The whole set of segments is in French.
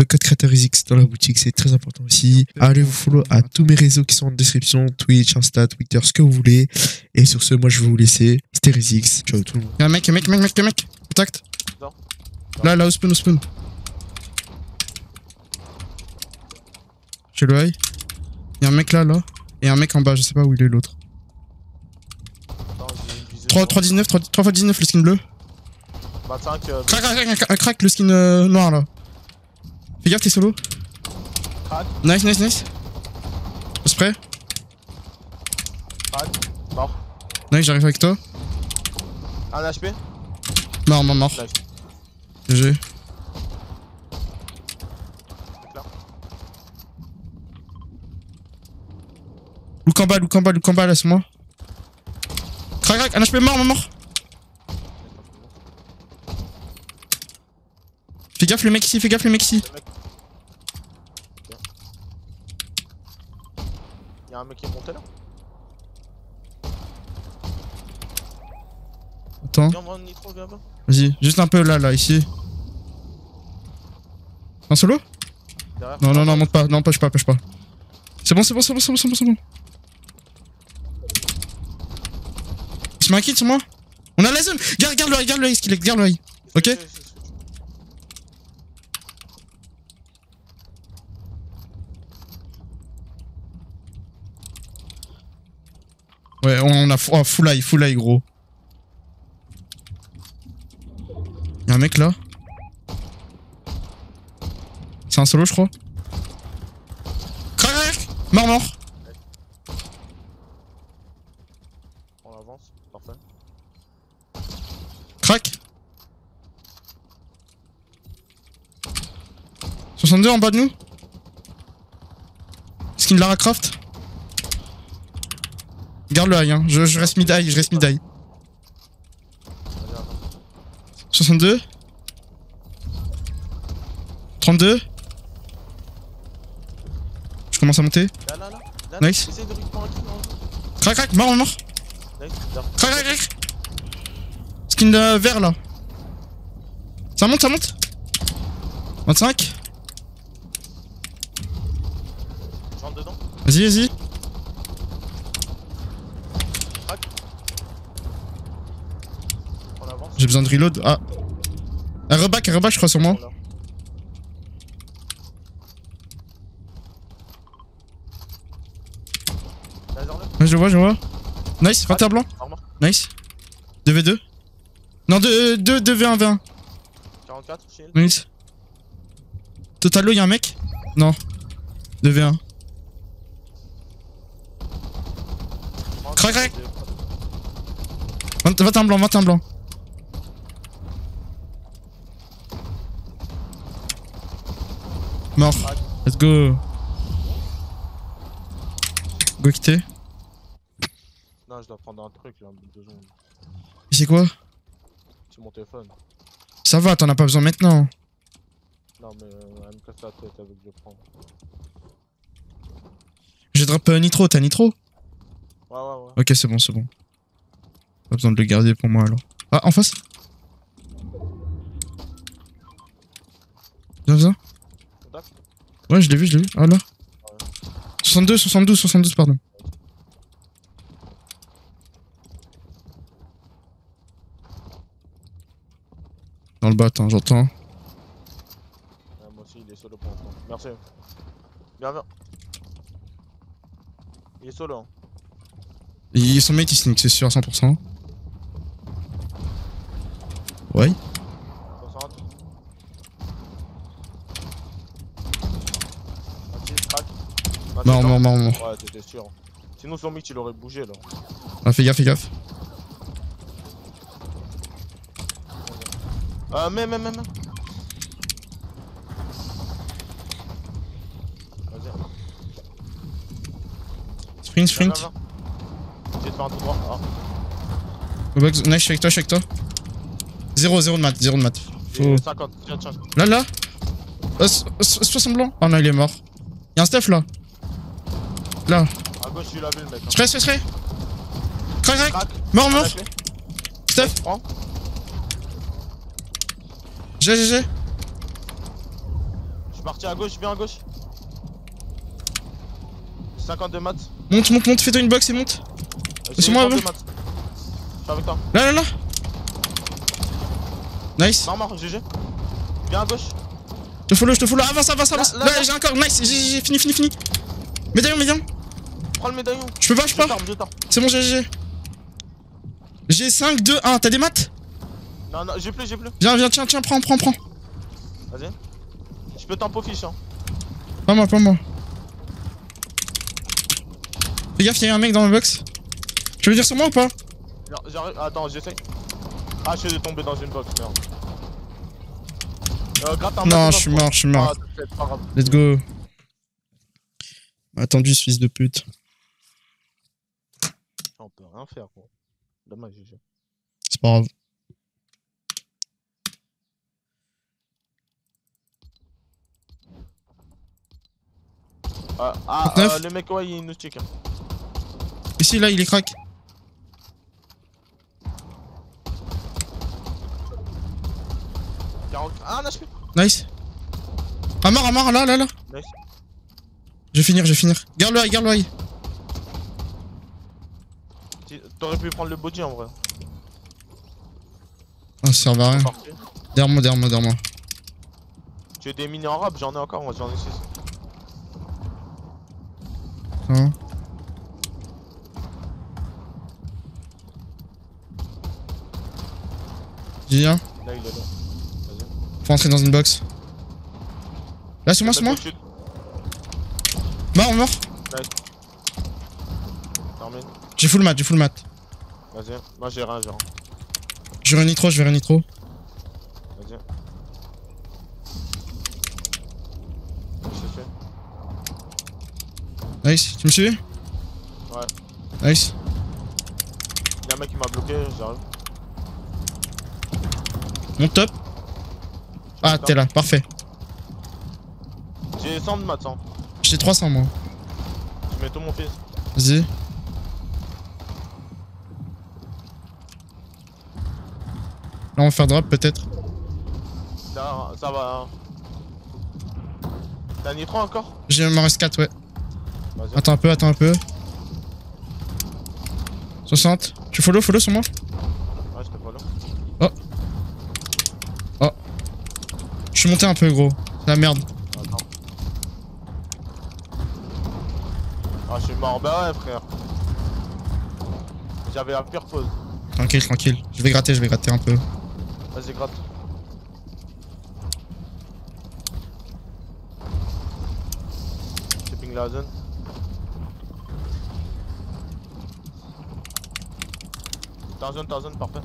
le code créateur X dans la boutique, c'est très important aussi. Allez vous follow à tous mes réseaux qui sont en description, Twitch, Insta, Twitter, ce que vous voulez. Et sur ce, moi je vais vous laisser. C'était Rizix. Ciao tout le monde. Y'a un mec, un mec, un mec, un mec, un mec. Contact. Non. Là, là, au spawn, au spawn. Je le high. Y'a un mec là, là. Et un mec en bas, je sais pas où il est l'autre. Attends, j'ai une visée. 3, 3, 19, 3, 3 x 19 le skin bleu. 25, euh, Crac, crac, crac, crac, crac, le skin euh, noir là. Fais gaffe, t'es solo. Nice, nice, nice. Spray. Mort. Nice, j'arrive avec toi. Un HP. Mort, mort, mort. GG. Look en bas, look en bas, look en bas, laisse-moi. Crac, crac, un HP mort, mort, mort. Fais gaffe le mec ici, fais gaffe le mec ici. Y'a un mec qui est monté là. Attends, Viens, moi, nitro, viens, viens. vas-y, juste un peu là, là, ici. Un solo? Derrière. Non, non, non, monte pas, non, pêche pas, pêche pas. C'est bon, c'est bon, c'est bon, c'est bon, c'est bon, c'est bon. Il se met un kill sur moi On a la zone Garde, garde le eye, garde Skillet, garde le eye. Ok. C'est- c'est- c'est- Ouais, on a oh, full eye, full eye, gros. Y'a un mec là? C'est un solo, je crois. Crac, crac Mort, mort. On avance. Parfait. Crac 62 en bas de nous? Skin Lara Croft? Garde le high, hein. je, je reste mid-high, je reste attends. 62 32 Je commence à monter. Là, là, là. là Nice. Non Crac crac, mort mort Nice. Crac crac crac Skin euh, vert là. Ça monte, ça monte 25 Je rentre dedans. Vas-y, vas-y. On avance. J'ai besoin de reload. Ah. Un reback, un reback, je crois, sur moi. Ouais, je vois, je vois. Nice, 21 blanc. Nice. 2v2. Non, 2, 2, 2v1, v1. 44. Shield. Nice. Total y'a un mec? Non. 2v1. Crac, crac. 20 21 blanc, 21 blanc. Mort. Let's go. Go quitter. Non, je dois prendre un truc là. Deux secondes. Et c'est quoi? C'est mon téléphone. Ça va, t'en as pas besoin maintenant. Non, mais euh, elle me casse la tête avec le prendre. J'ai drop euh, nitro, t'as nitro? Ouais, ouais, ouais. Ok, c'est bon, c'est bon. Pas besoin de le garder pour moi alors. Ah, en face? Viens, viens. Ouais, je l'ai vu, je l'ai vu. Ah là. 62, 72, 72, pardon. Dans le bas, attends, j'entends. Ouais, moi aussi, il est solo pour l'instant. Merci. Viens, viens. Il est solo. Hein. Ils sont mate, ils sneak, c'est sûr, à 100%. Ouais. 60. Mathis, crack. Non. Ouais, t'étais sûr. Sinon, son mix, il aurait bougé là. Ah, fais gaffe, fais gaffe. Euh, mais, mais, mais, mais. Sprint, sprint. J'ai de faire un tout droit. Ah. Nice, je suis avec toi, je suis avec toi. Zéro, zéro de mat, zéro de mat. J'ai Faut- 50. Tiens, tiens. Là, là euh, so- so- 60 blanc Oh non, il est mort. Y'a un stuff là. Là. À gauche, le mec. Hein. Spray, spray, spray. Crac, crac. Crack. Mort, mort. Stuff. Prends. G, G, G. suis parti à gauche, viens à gauche. 52 maths. Monte, monte, monte, fais-toi une box et monte. J'ai C'est moi, 32 ouais. maths. Je suis avec toi. Là, là, là. Nice. Mort, mort, GG. Viens à gauche. Je te follow, je te follow. Avance, avance, avance. Là, Là, là, j'ai encore. Nice. J'ai, j'ai fini, fini, fini. Médaillon, médaillon. Prends le médaillon. Je peux pas, je peux pas. C'est bon, j'ai, j'ai. J'ai 5, 2, 1. T'as des maths? Non, non, j'ai plus, j'ai plus. Viens, viens, tiens, tiens, prends, prends, prends. Vas-y. Je peux tempo fiche, hein. Pas moi, pas moi. Fais gaffe, y'a un mec dans la box. Tu veux dire sur moi ou pas? J'arrive. Attends, j'essaye. Ah, je suis tombé dans une box, merde. Euh, un Non, je suis mort, je suis mort. Ah. Let's go. Attendu, ce fils de pute. Rien faire, gros. Dommage, GG. C'est pas grave. Ah, ah 39. euh, le mec, ouais, il nous check. hein. Ici, là, il est crack. Ah, un HP. Nice. Ah, mort, ah, mort, là, là, là. Nice. Je vais finir, je vais finir. Garde le high, garde le high. T'aurais pu prendre le body en vrai. Ah, ça sert à rien. Derrière moi, derrière moi, derrière moi. Tu veux des mini en rap J'en ai encore, moi j'en ai 6. Hein. Viens, Là, il est là. Vas-y. faut entrer dans une box. Là, c'est moi, c'est moi? Mort, mort. J'ai full mat, j'ai full mat. Vas-y. Moi j'ai rien, j'ai rien. Je vais nitro, je vais nitro. Vas-y. Nice, tu me suis Ouais. Nice. Y'a un mec qui m'a bloqué, j'arrive. Mon top. Ah, t'es là, parfait. J'ai 100 de maths, hein. J'ai 300 moi. Je mets tout mon fils. Vas-y. Là, on va faire drop peut-être. Ça, ça va. hein. T'as un nitro encore J'ai m'en reste 4, ouais. Attends un peu, attends un peu. 60. Tu follow, follow sur moi Ouais, je te follow. Je suis monté un peu, gros. C'est la merde. Attends. Ah, je suis mort. Bah ouais, frère. J'avais la pire pause. Tranquille, tranquille. Je vais gratter, je vais gratter un peu. Vas-y, gratte. J'ai ping la zone. T'es en zone, t'es en zone, parfait.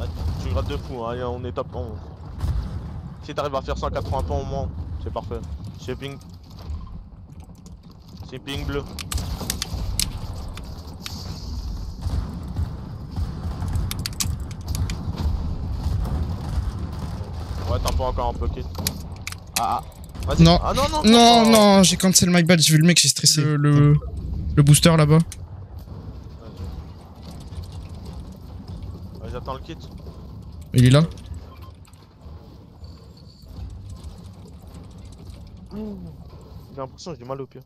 Ah, tu grattes de fou, hein. on est top 11. Si t'arrives à faire 180 points au moins, c'est parfait. J'ai ping. C'est ping bleu. Ouais, t'as pas encore un pocket. Ah, ah. Vas-y. Non. Ah non, non. Non, non, j'ai cancel my bad, j'ai vu le mec, j'ai stressé. Le, le, le booster là-bas. Vas-y, j'attends le kit. Il est là J'ai l'impression que j'ai mal au pied.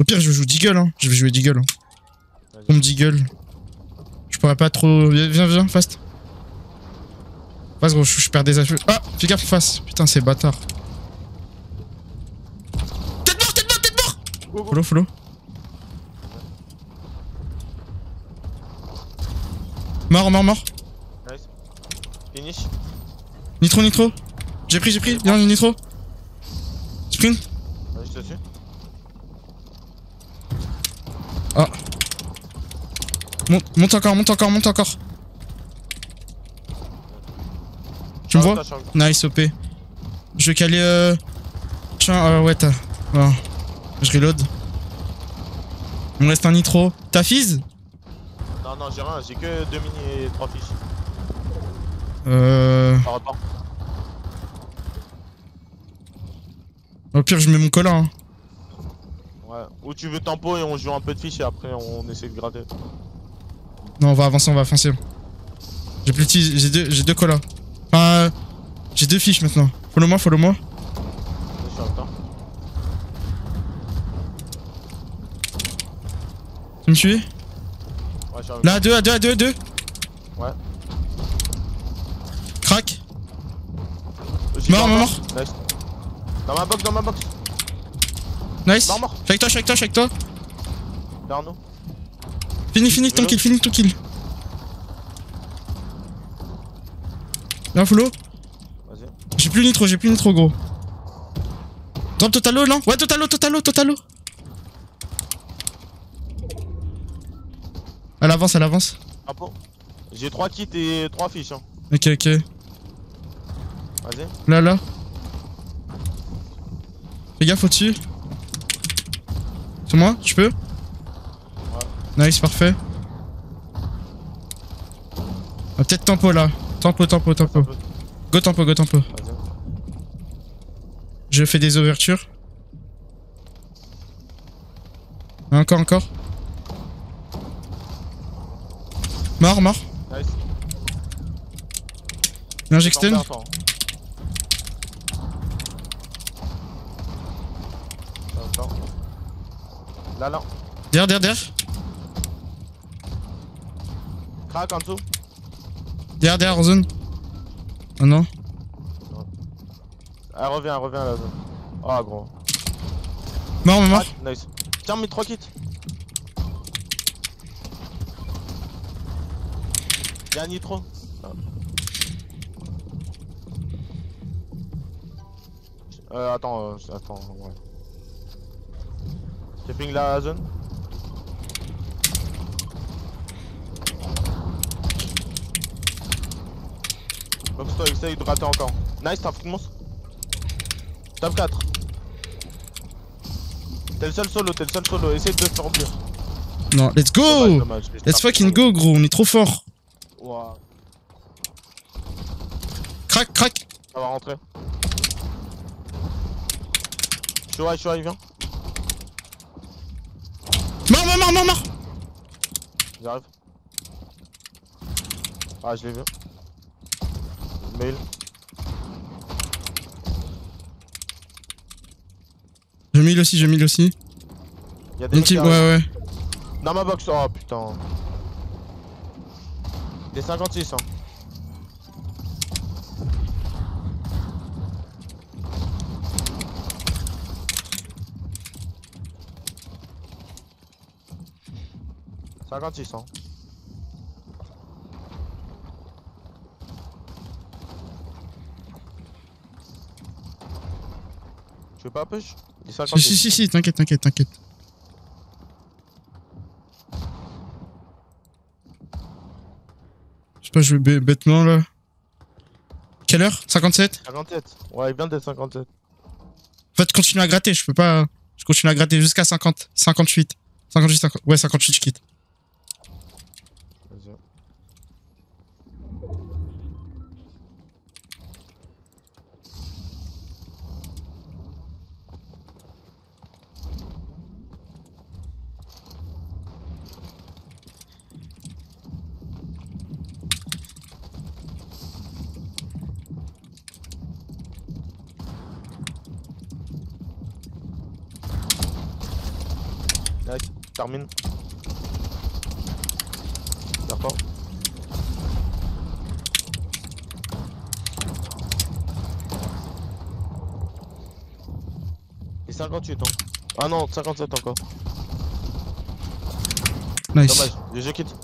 Au pire, je joue Deagle, hein. Je vais jouer Deagle. Hein. Vas-y. Bombe Deagle. Je pourrais pas trop. Viens, viens, fast. Fast, gros, je, je perds des affaires. Ah, fais gaffe, face. Putain, c'est bâtard. Tête mort, tête mort, tête mort Go, go. Follow, follow. Mort, mort, mort. Nice. Finish. Nitro, nitro. J'ai pris, j'ai pris. Viens, nitro. Sprint. Vas-y, je te suis. Monte, monte encore, monte encore, monte encore. Tu me vois. Nice, OP. Je vais caler. Euh... Tiens, euh, ouais, t'as. Je reload. Il me reste un nitro. T'as fizz? Non, non, j'ai rien, j'ai que 2 mini et 3 fiches. Euh. Par rapport. Au pire, je mets mon collant. Hein. Ouais. Ou tu veux tempo et on joue un peu de fiches et après on essaie de gratter. Non, on va avancer, on va avancer. J'ai plus de tis- j'ai deux, j'ai deux colas. Enfin, euh, j'ai deux fiches maintenant. Follow-moi, follow-moi. Tu me suis? Ouais, Là, à deux, à deux, à deux, à deux. Ouais. Temps. J'y Mort, mort. Nice. Dans ma box, dans ma box. Nice. Mort, mort. Je suis avec toi, je suis avec toi, je suis avec toi. Nous. Fini, fini ton kill, fini ton kill. Là. Vas-y. J'ai plus nitro, j'ai plus nitro, gros. Drop totalo, non? Ouais, totalo, totalo, totalo. Elle avance, elle avance. Drapeau. J'ai 3 kits et 3 fiches. Hein. Ok, ok. Vas-y. Là, là. Fais gaffe au-dessus. Sur moi, tu peux? Nice, parfait. Ah, Peut-être tempo là. Tempo, tempo, tempo. Go tempo, go tempo. Je fais des ouvertures. Encore, encore. Mort, mort. Nice. Attends. Là, là. Derrière, derrière, derrière. Crac en dessous. Derrière, derrière, en zone. Oh non. Elle revient, elle revient à la zone. Ah, gros. Mort, mort. Crac, nice. Tiens, mes 3 kits. Y'a un nitro. Ah. Euh, attends, euh, attends, ouais. J'ai ping la zone. Toi, essaye de rater encore. Nice, t'as foutu monstre. Top 4. T'es le seul solo, t'es le seul solo. Essaye de te faire oublier. Non, let's go dommage, Let's fucking go, gros. On est trop fort. Ouah, Crac, crac. ça va rentrer. Shoai, Shoai, viens. Mort, mort, mort, mort, mort. J'arrive. Ah, je l'ai vu. Je mille aussi, je mille aussi. Y'a des mecs ouais, ouais. Dans ma box, oh putain. Des 56, hein. Cinquante-six, hein. Tu veux pas push Des Si, 56. si, si, si, t'inquiète, t'inquiète, t'inquiète. Je sais pas, je vais bêtement là. Quelle heure? 57 57. Ouais, il vient d'être 57. En fait, continue à gratter, je peux pas. Je continue à gratter jusqu'à 50, 58. 58, 50. Ouais, 58, je quitte. Vas-y. Nice, termine. D'accord. Et 58 ans. Ah non, 57 encore. Nice. Dommage, je, je quitte.